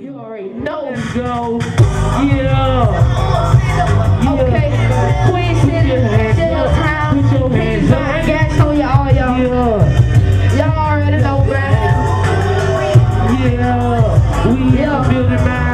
You already know. Let's go. Yeah. Okay. Queen City, Town. Put your hands up. Gas on y'all, y'all. Yeah. Y'all already know, man. Yeah. We in Yeah. the building, man.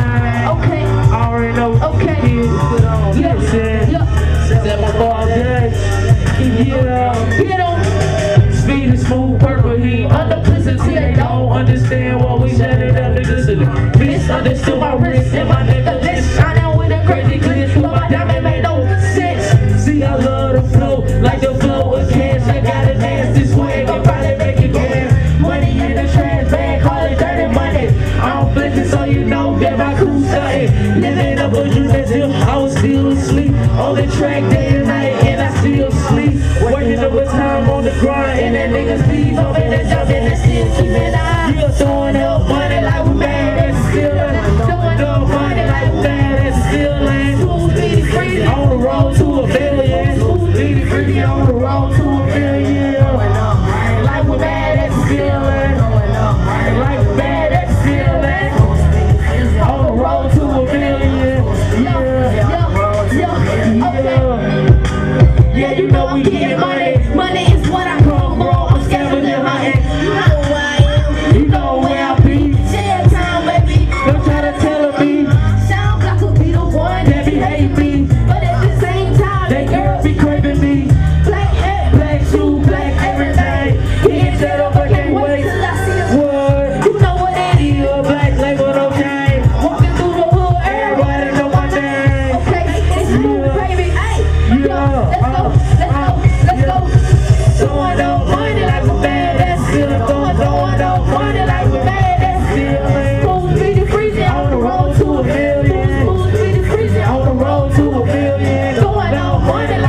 Started. Living up a dream until I was still asleep. On the track day and night, and I still sleep. Working overtime on the grind, and that niggas be up in the job, and they still keeping eye. Yeah, throwing up money like we mad at ceiling. Throwing up money like we mad at freezing on the road to a billion. On the road to Yeah.